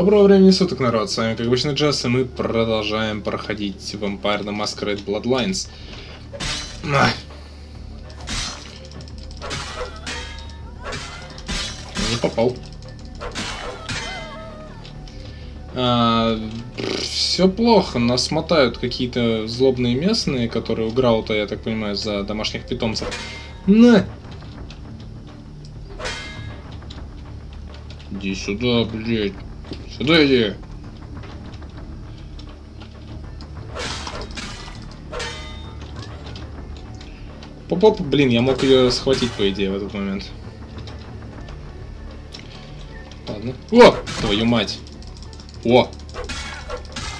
Доброго времени суток, народ. С вами, как обычно, Джесс, и мы продолжаем проходить Vampire the Masquerade Bloodlines. На. Не попал. А, все плохо, нас мотают какие-то злобные местные, которые у Граута, я так понимаю, за домашних питомцев. На! Иди сюда, блядь. Сюда иди. Поп-поп, блин, я мог ее схватить, по идее, в этот момент. Ладно. О! Твою мать. О!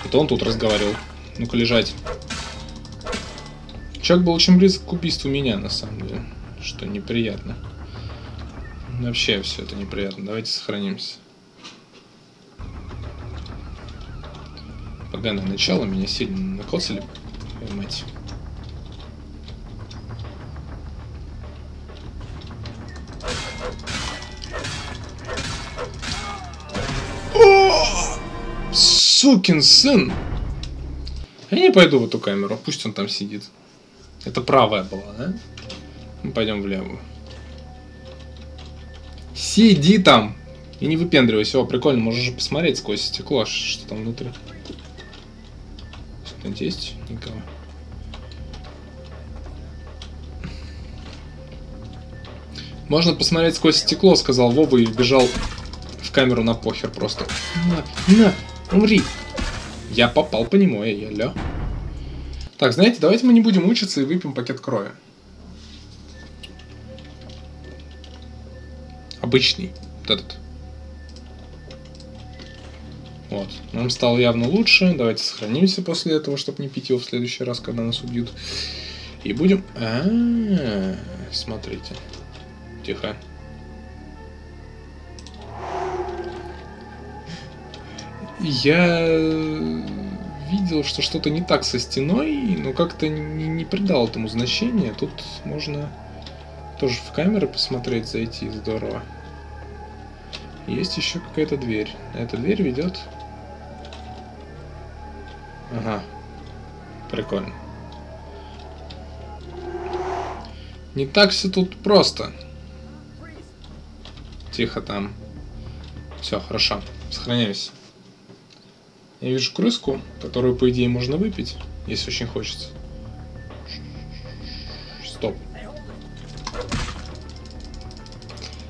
Это он тут разговаривал. Ну-ка, лежать. Чак был очень близок к убийству меня, на самом деле. Что неприятно. Вообще все это неприятно. Давайте сохранимся. Поганое начало, меня сильно накоцали. Мать. Сукин сын! Я не пойду в эту камеру, пусть он там сидит. Это правая была, да? Мы пойдем в левую. Сиди там! И не выпендривайся. О, прикольно, можешь же посмотреть сквозь стекло, что там внутри. Что-нибудь есть? Никого. Можно посмотреть сквозь стекло, сказал Вова и бежал в камеру на похер просто. На, на, умри. Я попал по нему, эй, алло. Так, знаете, давайте мы не будем учиться и выпьем пакет крови. Обычный. Вот этот. Вот. Нам стало явно лучше. Давайте сохранимся после этого, чтобы не пить его в следующий раз, когда нас убьют. И будем... А, -а, -а смотрите. Тихо. Я видел, что что-то не так со стеной, но как-то не, не придал этому значения. Тут можно тоже в камеры посмотреть, зайти, здорово. Есть еще какая-то дверь. Эта дверь ведет... Ага. Прикольно. Не так все тут просто. Тихо там. Все, хорошо. Сохраняюсь. Я вижу крыску, которую, по идее, можно выпить, если очень хочется. Стоп.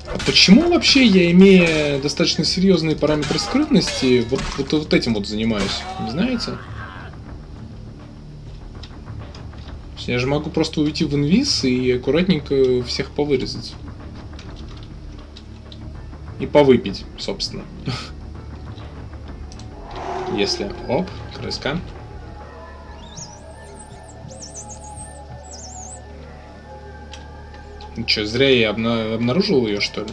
А почему вообще я, имея достаточно серьезные параметры скрытности, вот, вот, вот этим вот занимаюсь? Не знаете? Я же могу просто уйти в инвиз и аккуратненько всех повырезать. И повыпить, собственно. Если... Оп, крыска. Ну что, зря я обна обнаружил ее, что ли?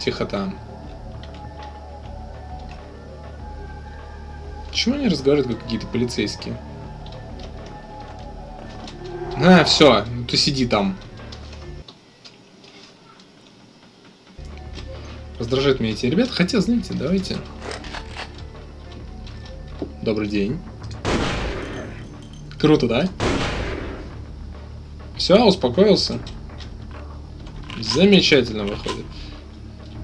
Тихо там. Почему они разговаривают как какие-то полицейские? А, все, ты сиди там. Раздражают меня эти ребята. Хотя, знаете, давайте. Добрый день. Круто, да? Все, успокоился. Замечательно выходит.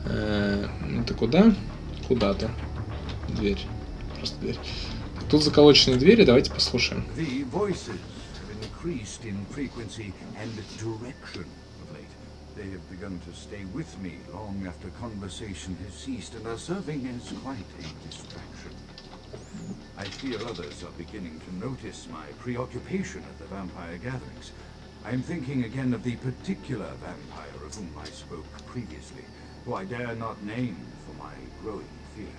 Э -э это куда? Куда-то. Дверь. Просто дверь. Тут заколоченные двери, давайте послушаем. They have begun to stay with me long after conversation has ceased and are serving as quite a distraction. I fear others are beginning to notice my preoccupation at the vampire gatherings. I am thinking again of the particular vampire of whom I spoke previously, who I dare not name for my growing fear.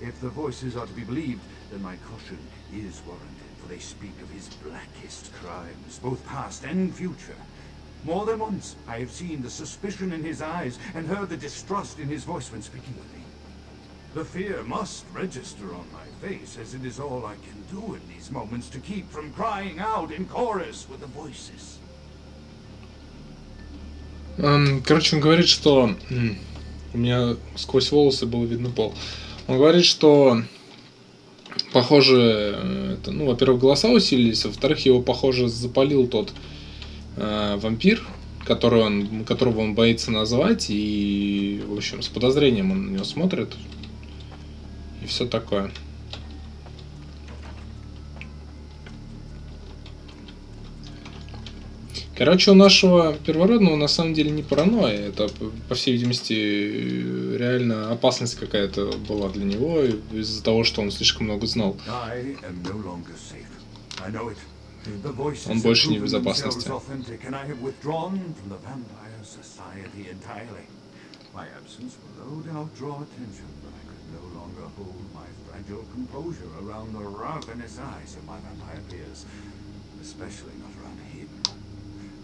If the voices are to be believed, then my caution is warranted, for they speak of his blackest crimes, both past and future. More than once, I have seen the suspicion in his eyes and heard the distrust in his voice when speaking with me. The fear must register on my face, as it is all I can do in these moments to keep from crying out in chorus with the voices. Эм, короче, он говорит, что... У меня сквозь волосы было видно пол. Он говорит, что похоже, это, ну, во-первых, голоса усилились, во-вторых, его, похоже, запалил тот э, вампир, который он, которого он боится назвать, и, в общем, с подозрением он на него смотрит, и все такое. Короче, у нашего первородного на самом деле не паранойя. Это, по всей видимости, реально опасность какая-то была для него из-за того, что он слишком много знал. Он больше не в безопасности. especially.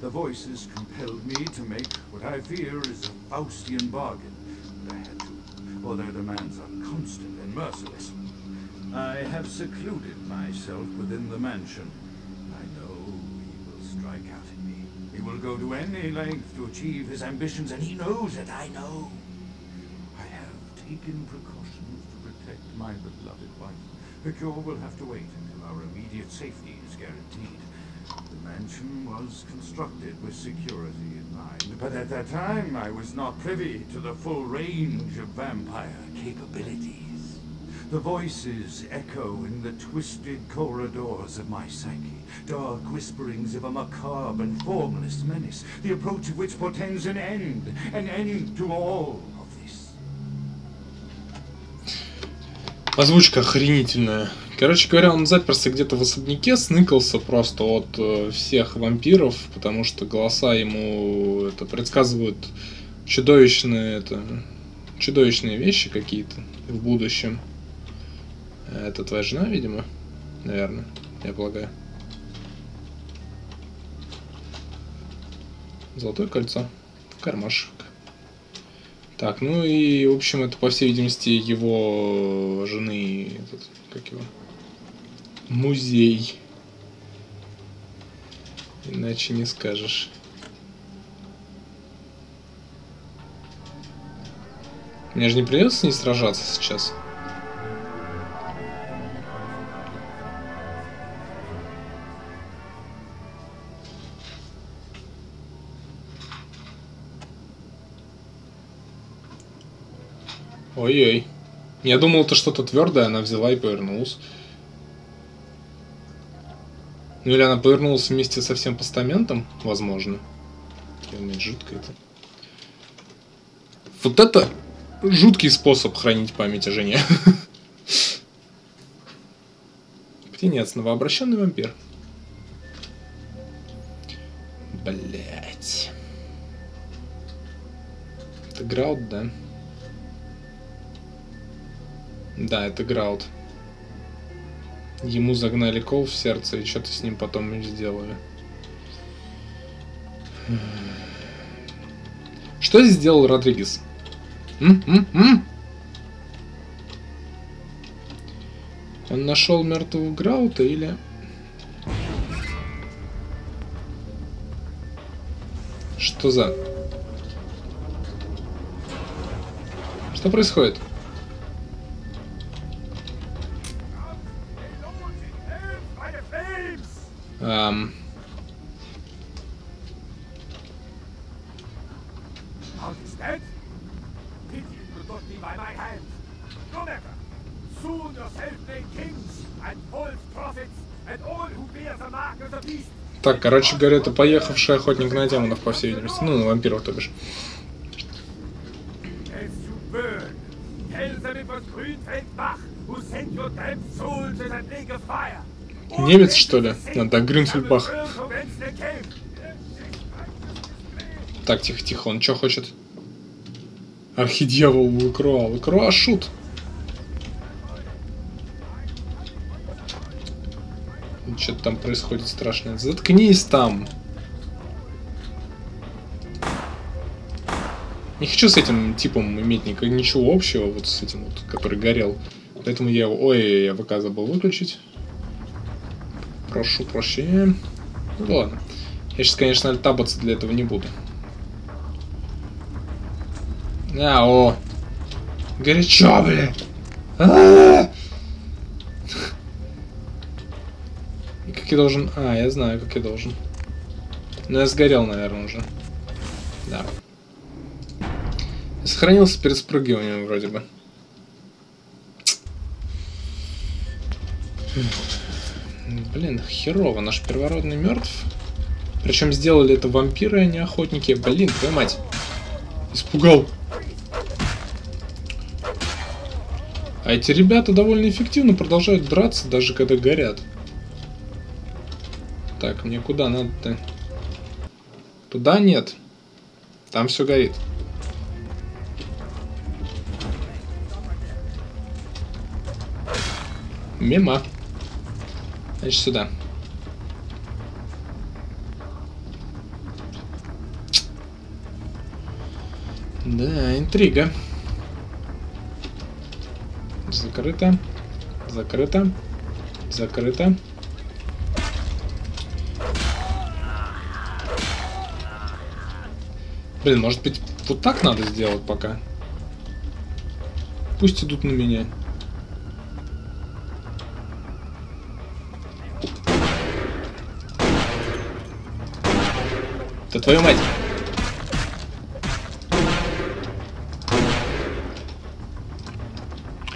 The voices compelled me to make what I fear is a Faustian bargain, but I had to, or their demands are constant and merciless. I have secluded myself within the mansion. I know he will strike out at me. He will go to any length to achieve his ambitions, and he knows that I know. I have taken precautions to protect my beloved wife. The cure will have to wait until our immediate safety is guaranteed. The mansion was constructed with security in mind, but at that time I was not privy to the full range of vampire capabilities. The voices echo in the twisted corridors of my psyche, dark whisperings of a macabre and formless menace, the approach of which portends an end, an end to all of this. Озвучка охренительная. Короче говоря, он заперся где-то в особняке, сныкался просто от э, всех вампиров, потому что голоса ему это предсказывают чудовищные, это, чудовищные вещи какие-то в будущем. Это твоя жена, видимо? Наверное, я полагаю. Золотое кольцо. Кармашек. Так, ну и, в общем, это, по всей видимости, его жены, этот, как его, музей. Иначе не скажешь. Мне же не придется с ней сражаться сейчас. Ой-ой. Я думал, это что-то твердое, она взяла и повернулась. Ну или она повернулась вместе со всем постаментом, возможно. Жутко это. Вот это жуткий способ хранить память о жене. Птенец, новообращенный вампир. Блять. Это Граут, да? Да, это Граут. Ему загнали кол в сердце и что-то с ним потом сделали. Что сделал Родригес? М? М? М? Он нашел мертвого Граута или... Что за... Что происходит? Короче говоря, это поехавший охотник на демонов, по всей видимости. Ну, на вампиров, то бишь. Немец, что ли? Надо Грюнфельбах. Так, тихо-тихо, он что хочет? Архидьявол Лукруа. Лукруа шут. Что-то там происходит страшное. Заткнись там. Не хочу с этим типом иметь ничего общего, вот с этим вот, который горел. Поэтому я его... Ой, я ВК забыл выключить. Прошу прощения. Ну ладно. Я сейчас, конечно, альтабаться для этого не буду. А, о. Горячо, бля. А -а -а! Я должен... А, я знаю, как я должен. Но я сгорел, наверное, уже. Да. Сохранился перед спрыгиванием вроде бы. Блин, херово. Наш первородный мертв. Причем сделали это вампиры, а не охотники. Блин, твою мать. Испугал. А эти ребята довольно эффективно продолжают драться, даже когда горят. Так, мне куда надо-то? Туда нет. Там все горит. Мимо. Значит, сюда. Да, интрига. Закрыто. Закрыто. Закрыто. Блин, может быть, вот так надо сделать пока? Пусть идут на меня. Да твою мать!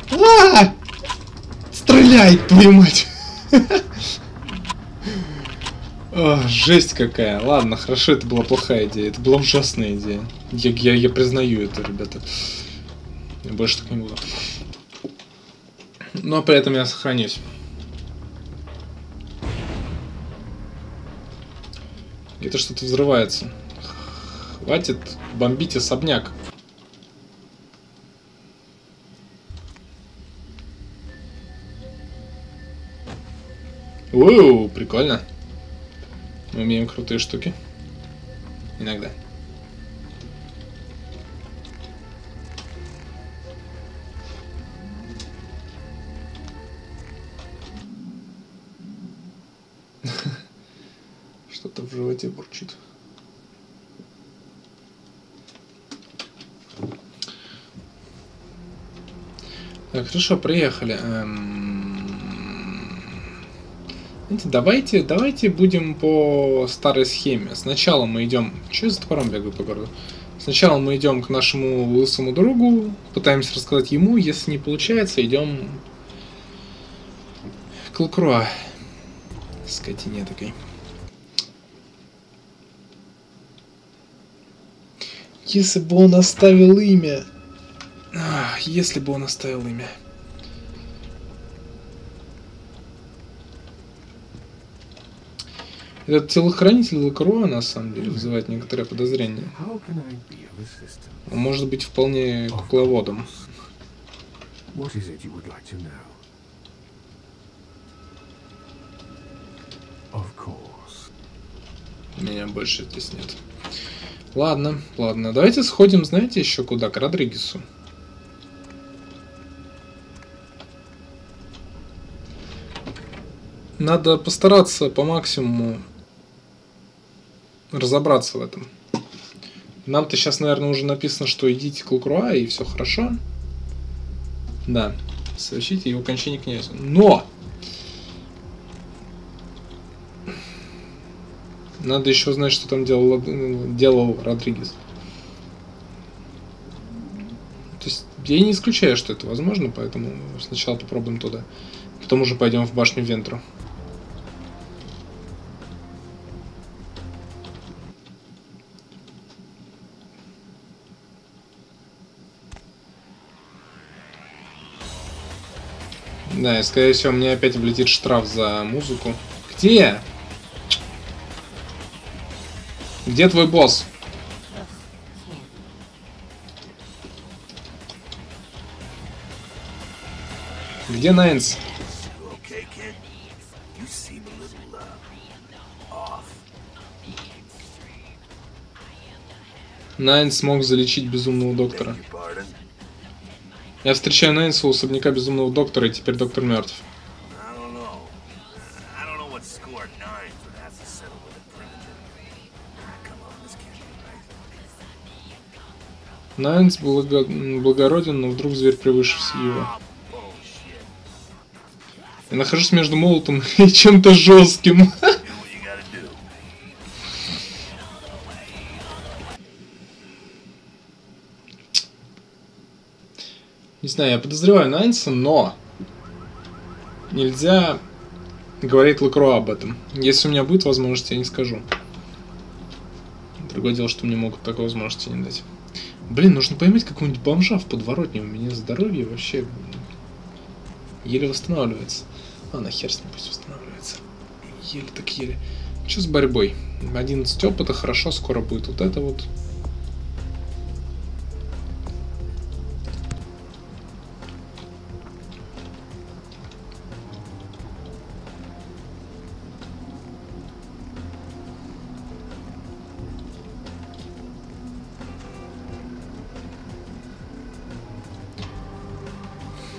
А -а -а! Стреляй, твою мать! О, жесть какая. Ладно, хорошо, это была плохая идея. Это была ужасная идея. Я, я, я признаю это, ребята. Я больше так не буду. Но при этом я сохранюсь. Это что-то взрывается. Хватит бомбить особняк. Ууу, прикольно. Мы умеем крутые штуки. Иногда. Что-то в животе бурчит. Так, хорошо, приехали. Эм... Знаете, давайте, давайте будем по старой схеме. Сначала мы идем... Че я за топором бегаю по городу? Сначала мы идем к нашему лысому другу, пытаемся рассказать ему, если не получается, идем к Лакруа. Скотине такой. Если бы он оставил имя... Если бы он оставил имя... Этот телохранитель Лакруа, на самом деле, вызывает некоторое подозрение. Он может быть вполне кукловодом. Меня больше здесь нет. Ладно, ладно. Давайте сходим, знаете, еще куда? К Родригесу. Надо постараться по максимуму разобраться в этом. Нам-то сейчас, наверное, уже написано, что идите к Лукруа, и все хорошо. Да, сообщите его кончение князю. Но! Надо еще узнать, что там делал, делал Родригес. То есть я не исключаю, что это возможно, поэтому сначала попробуем туда. Потом уже пойдем в башню Вентру. Да, и скорее всего мне опять влетит штраф за музыку. Где? Где твой босс? Где Найнс? Найнс смог залечить безумного доктора. Я встречаю Нэнса у особняка Безумного Доктора, и теперь Доктор мертв. Найнс благо... благороден, но вдруг зверь превыше его. Я нахожусь между молотом и чем-то жестким. Не знаю, я подозреваю Найнса, но нельзя говорить Лакро об этом. Если у меня будет возможность, я не скажу. Другое дело, что мне могут такой возможности не дать. Блин, нужно поймать какого-нибудь бомжа в подворотне. У меня здоровье вообще еле восстанавливается. А, на хер с ним пусть восстанавливается. Еле так еле. Что с борьбой? 11 опыта, хорошо, скоро будет вот это вот.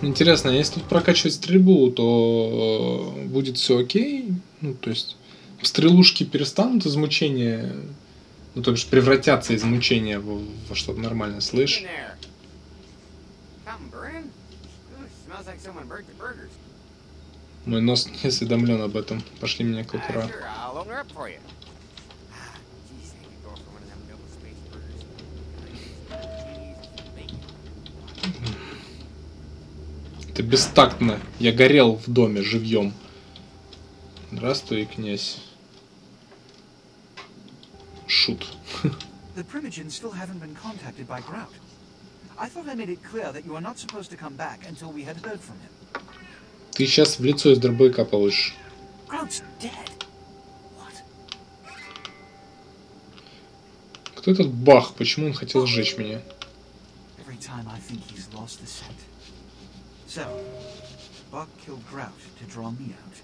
Интересно, если тут прокачивать стрельбу, то э, будет все окей? Ну, то есть стрелушки перестанут из мучения, ну, то есть превратятся из мучения во, во что-то нормальное, слышь? Мой нос не осведомлен об этом. Пошли меня к. Это бестактно. Я горел в доме живьем. Здравствуй, князь. Шут. The Primigins still haven't been contacted by Grout. I thought I made it clear that you are not supposed to come back until we had heard from him. Ты сейчас в лицо из дробовика получишь. Grout's dead. What? Кто этот Бах? Почему он хотел сжечь меня? Every time I think he's lost the scent. So, Buck killed Grout to draw me out.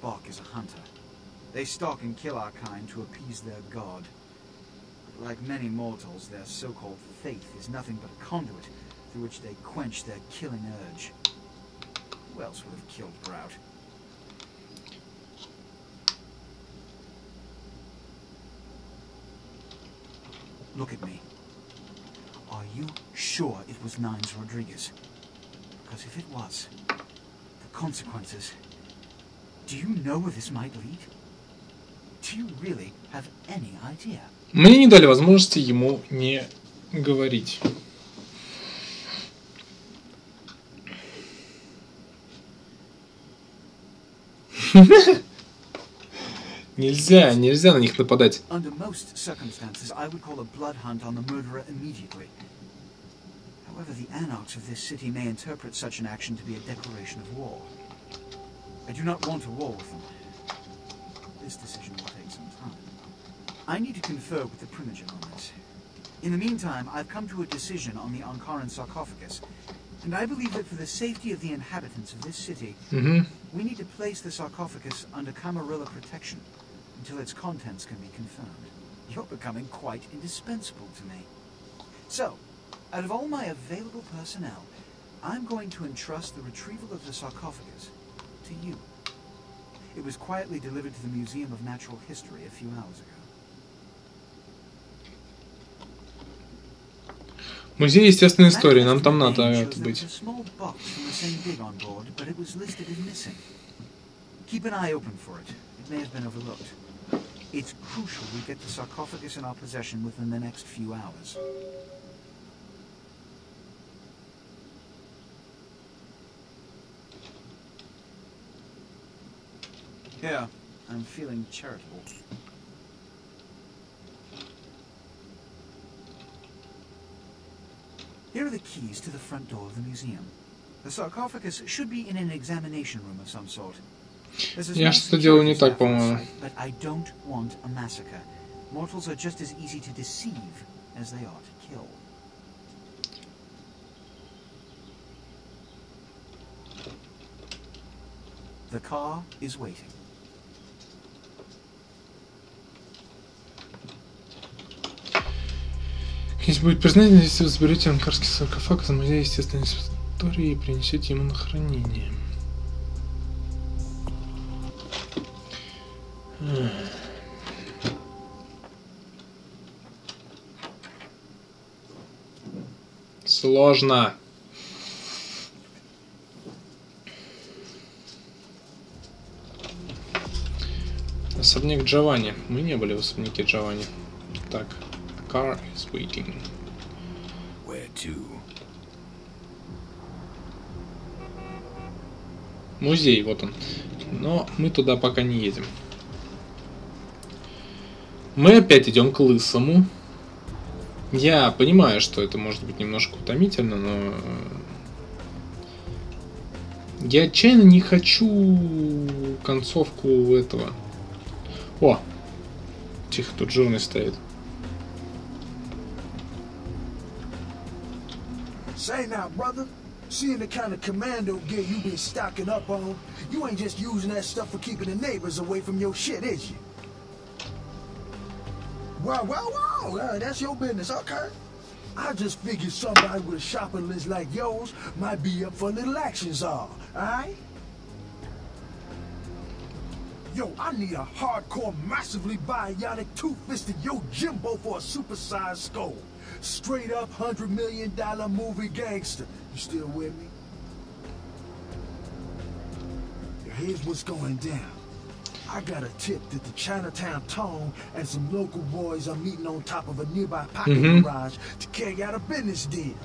Buck is a hunter. They stalk and kill our kind to appease their god. Like many mortals, their so-called faith is nothing but a conduit through which they quench their killing urge. Who else would have killed Grout? Look at me. Are you sure it was Nines Rodriguez? Because if it was, the consequences... Do you know where this might lead? Do you really have any idea? Мне не дали возможности ему не говорить. Нельзя, нельзя на них нападать. Under most circumstances, I would call a blood hunt on the murderer immediately. However, the anarchs of this city may interpret such an action to be a declaration of war. I do not want a war with them. This decision will take some time. I need to confer with the Primogen on this. In the meantime, I've come to a decision on the Ankaran sarcophagus, and I believe that for the safety of the inhabitants of this city, mm -hmm. we need to place the sarcophagus under Camarilla protection until its contents can be confirmed. You're becoming quite indispensable to me. So, out of all my available personnel, I'm going to entrust the retrieval of the sarcophagus to you. It was quietly delivered to the Museum of Natural History a few hours ago. Музей естественной истории, нам там надо это быть. Keep an eye open for it. It may have been overlooked. It's crucial we get the sarcophagus in our possession within the next few hours. Yeah, I'm feeling charitable. Here are the keys to the front door of the museum. The sarcophagus should be in an examination room of some sort. Я что-то делаю не так, по-моему. The car is waiting. Если будет признание, если вы заберете анкарский саркофаг из музея естественной истории и принесете ему на хранение. Сложно. Особняк Джованни. Мы не были в особняке Джованни. Так, car is waiting. Where to? Музей, вот он. Но мы туда пока не едем. Мы опять идем к Лысому. Я понимаю, что это может быть немножко утомительно, но... э, Я отчаянно не хочу концовку этого. О! Тихо, тут жирный стоит. Say now, brother, seeing the kind of commando gear you been stocking up on, you ain't just using that stuff for keeping the neighbors away from your shit, is you? Uh, that's your business, okay? I just figured somebody with a shopping list like yours might be up for a little action czar, alright? Yo, I need a hardcore, massively bionic, two-fisted yo Jimbo for a supersized skull. Straight up hundred million dollar movie gangster. You still with me? Here's what's going down. I got a tip that the Chinatown Tone and some local boys are meeting on top of a nearby parking Mhm. garage to carry out a business deal.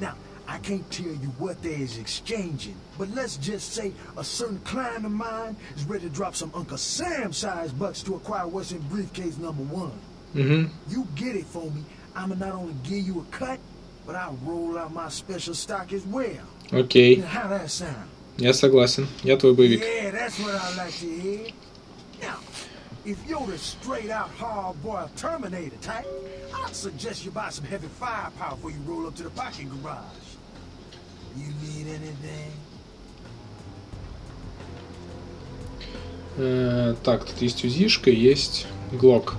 Now, I can't tell you what they is exchanging, but let's just say a certain client of mine is ready to drop some Uncle Sam-sized bucks to acquire what's in briefcase number one. Угу. You get it for me, I'ma not only give you a cut, but I'll roll out my special stock as well. Окей. Now, how that sound? Я согласен. Я твой боевик. Yeah, that's what I like to hear. If you're the straight out hard boiled Terminator type, I'd suggest you buy some heavy firepower before you roll up to the parking garage. You need anything? Э, так, тут есть узишка, есть глок.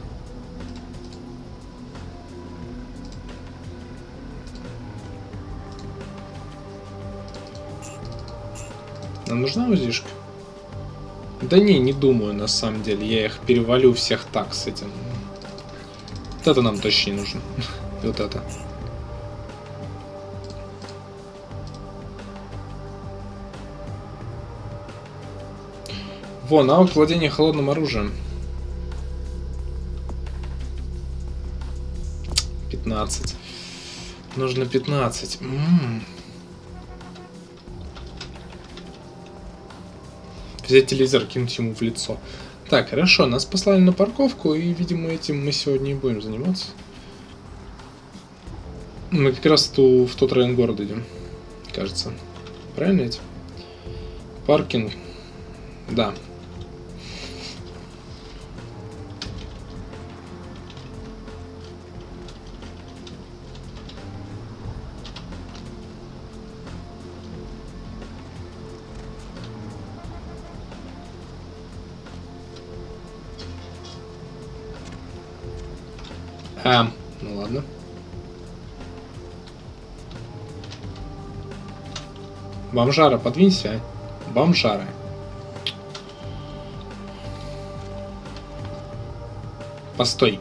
Нам нужна узишка? Да не, не думаю, на самом деле. Я их перевалю всех так с этим. Вот это нам точно не нужно. Вот это. Во, навык владения холодным оружием. 15. Нужно 15. М. Взять телевизор, кинуть ему в лицо. Так, хорошо, нас послали на парковку, и, видимо, этим мы сегодня и будем заниматься. Мы как раз ту, в тот район города идем, кажется. Правильно ведь? Паркинг. Да. А, ну ладно. Бомжара, подвинься, а. Бомжара. Постой.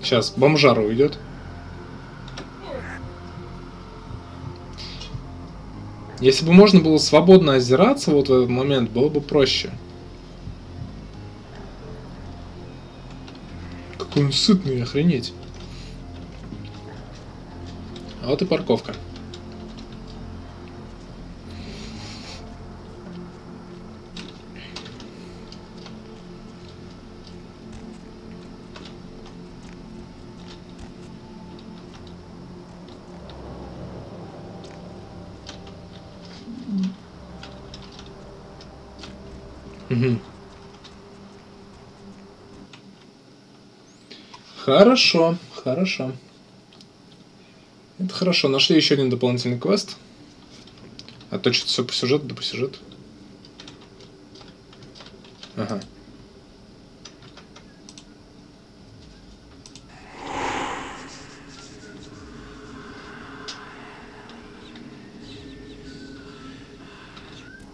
Сейчас бомжара уйдет. Если бы можно было свободно озираться вот в этот момент, было бы проще. Какой он сытный, охренеть. Вот и парковка. Мгм. Хорошо, хорошо. Хорошо. Нашли еще один дополнительный квест. А то что-то все по сюжету, да по сюжету. Ага.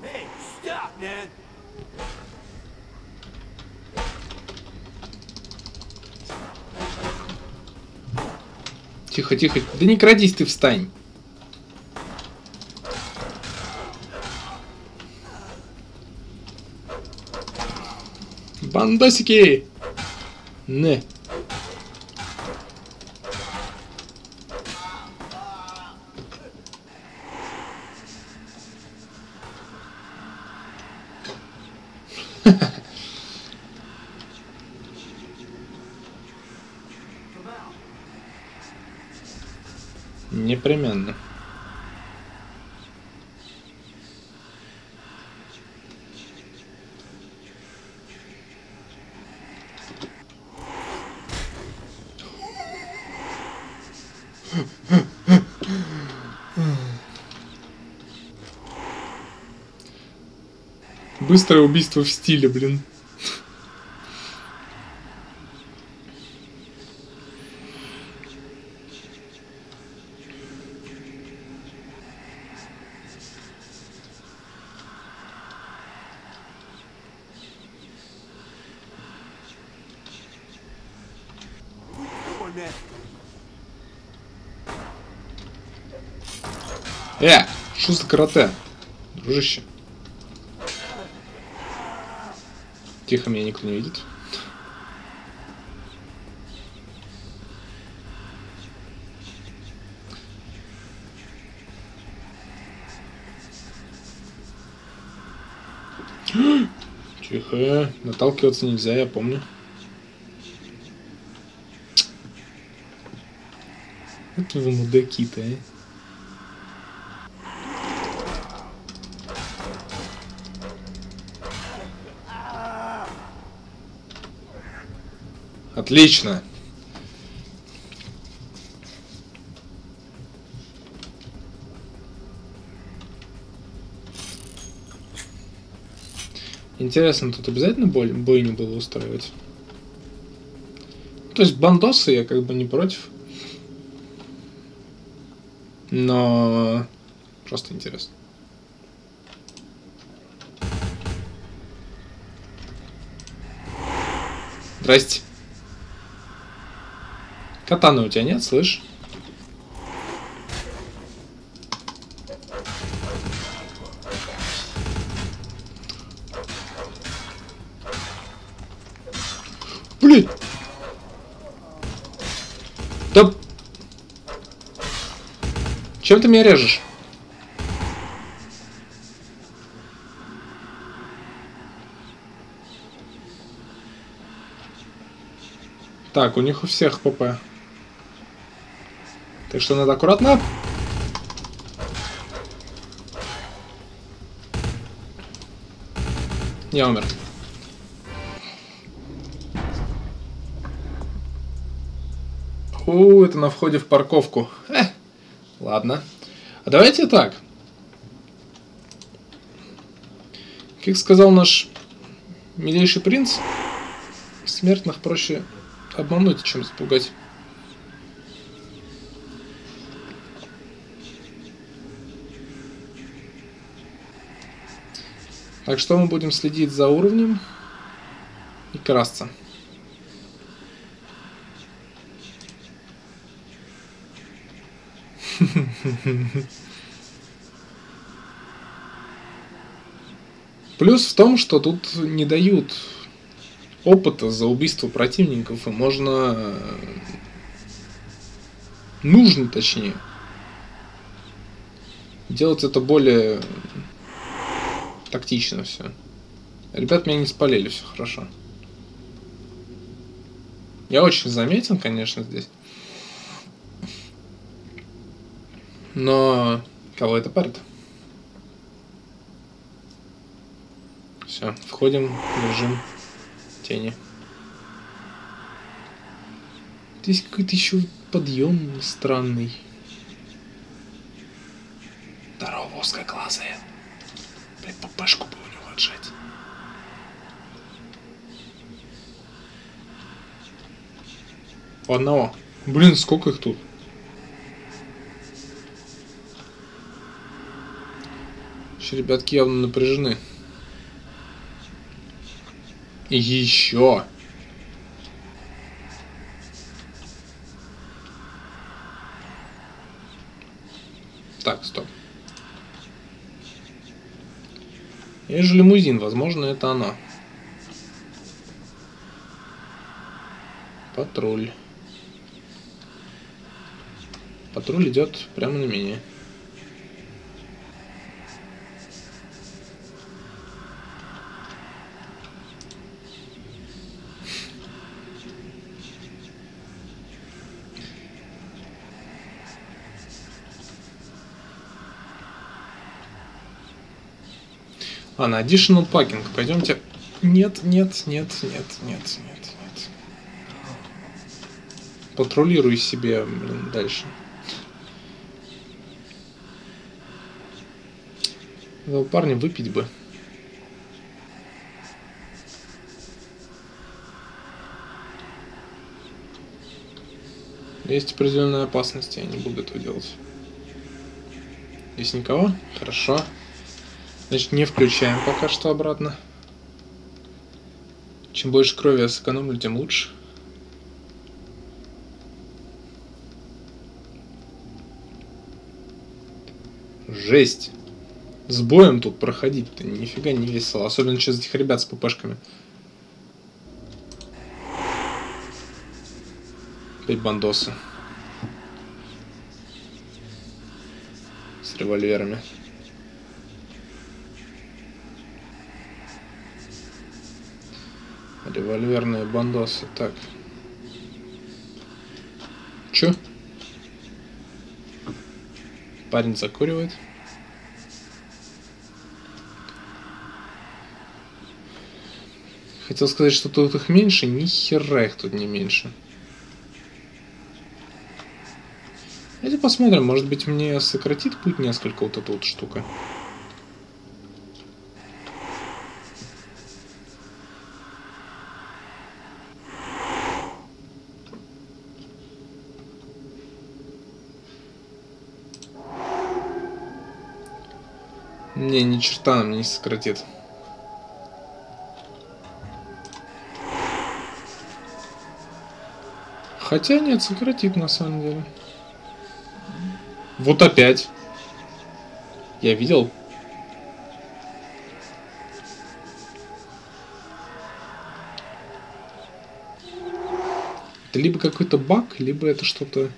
Hey, stop, man! Тихо, тихо. Да не крадись ты, встань. Бандосики! Не. Непременно. Быстрое убийство в стиле, блин. Э, что за карате? Дружище. Тихо, меня никто не видит. Тихо, наталкиваться нельзя, я помню. Это вы мудаки-то, а? Отлично. Интересно, тут обязательно бой, бойню было устраивать? То есть бандосы я как бы не против. Но просто интересно. Здрасте. Катаны у тебя нет, слышь? Блин! Да... Чем ты меня режешь? Так, у них у всех ПП. Так что надо аккуратно. Я умер. У, это на входе в парковку. Э, ладно. А давайте так. Как сказал наш милейший принц, смертных проще обмануть, чем запугать. Так что мы будем следить за уровнем и красться. Плюс в том, что тут не дают опыта за убийство противников, и можно... Нужно, точнее, делать это более тактично все. Ребят меня не спалили, все хорошо. Я очень заметен, конечно, здесь. Но кого это парит? Все, входим в режим тени. Здесь какой-то еще подъем странный. Здорово, узкоглазые. Блин, по башку бы у него отжать. Одного. Блин, сколько их тут? Еще ребятки явно напряжены. И еще. Я вижу лимузин, возможно, это она. Патруль. Патруль идет прямо на меня. На additional packing. Пойдемте. Нет, нет, нет, нет, нет, нет, нет. Патрулируй себе, блин, дальше. Этого парня выпить бы. Есть определенная опасность, я не буду этого делать. Здесь никого? Хорошо. Значит, не включаем пока что обратно. Чем больше крови я сэкономлю, тем лучше. Жесть. С боем тут проходить-то нифига не весело. Особенно через этих ребят с ППшками. Опять бандосы. С револьверами. Револьверные бандосы. Так. Чё? Парень закуривает. Хотел сказать, что тут их меньше, ни хера их тут не меньше. Давайте посмотрим, может быть мне сократит путь несколько вот эта вот штука. Не, ни черта нам не сократит. Хотя нет, сократит на самом деле. Вот опять. Я видел. Это либо какой-то баг, либо это что-то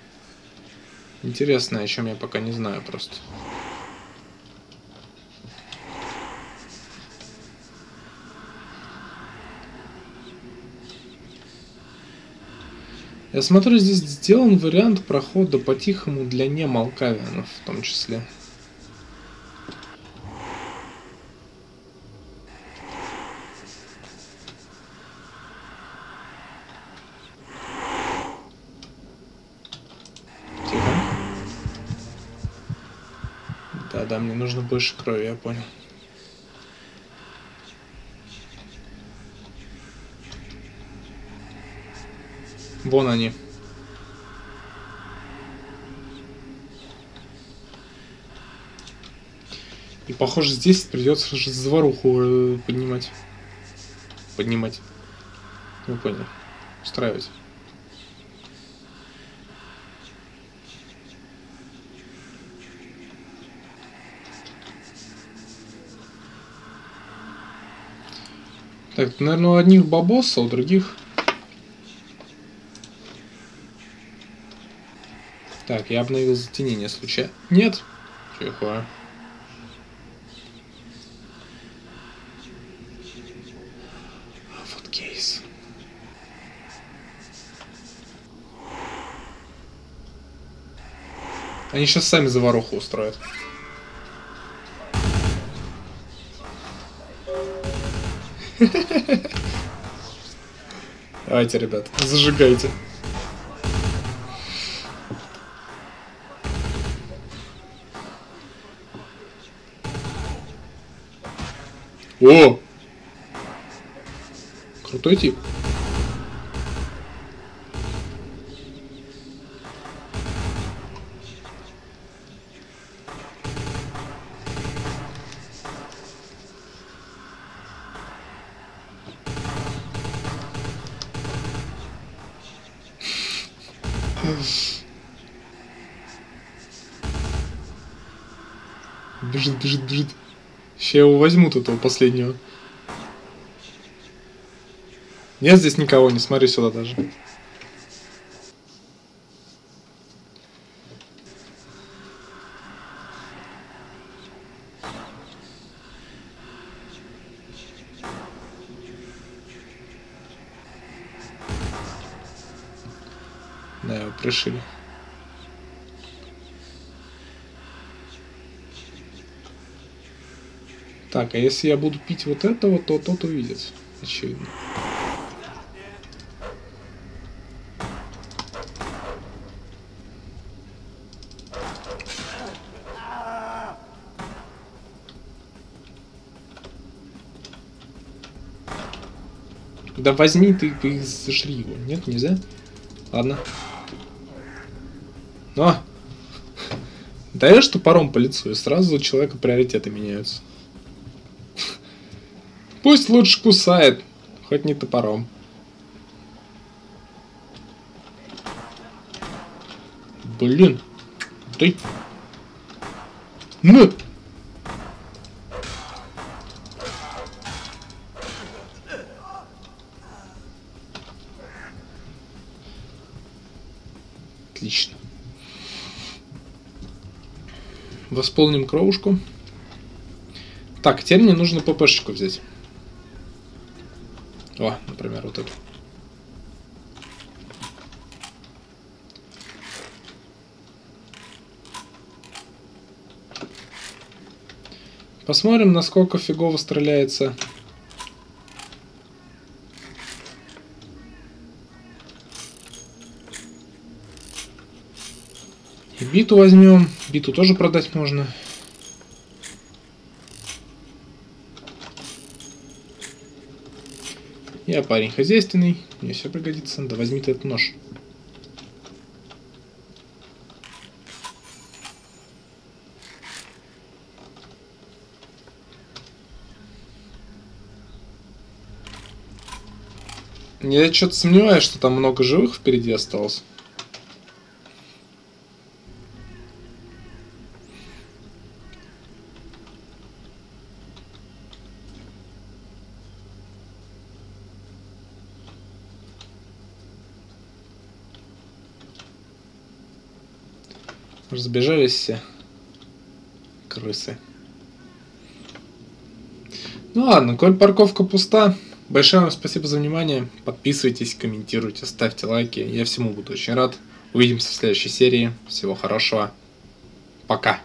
интересное, о чем я пока не знаю просто. Я смотрю, здесь сделан вариант прохода по-тихому для не Малкавианов в том числе. Тихо. Да-да, мне нужно больше крови, я понял. Вон они. И похоже здесь придется заваруху э, поднимать. Поднимать. Ну понял. Устраивать. Так, наверное, у одних бабоса, у других Так, я обновил затенение случайно. Нет? Тихо. Вот кейс. Они сейчас сами заваруху устроят. Давайте, ребят, зажигайте. О! Крутой тип. Я его возьму тут этого последнего. Нет здесь никого, не смотри сюда даже. Да, его пришили. Так, а если я буду пить вот этого, то тот увидит. Очевидно. Да возьми ты и зажри его. Нет, нельзя? Ладно. Но! Даешь топором по лицу, и сразу у человека приоритеты меняются. Пусть лучше кусает, хоть не топором. Блин. Ты. Ну! Отлично. Восполним кровушку. Так, теперь мне нужно ППшечку взять. О, например, вот эту. Посмотрим, насколько фигово стреляется. И биту возьмем. Биту тоже продать можно. Я парень хозяйственный, мне все пригодится. Да возьми ты этот нож. Я что-то сомневаюсь, что там много живых впереди осталось. Разбежались все крысы. Ну ладно, коль парковка пуста, большое вам спасибо за внимание. Подписывайтесь, комментируйте, ставьте лайки. Я всему буду очень рад. Увидимся в следующей серии. Всего хорошего. Пока.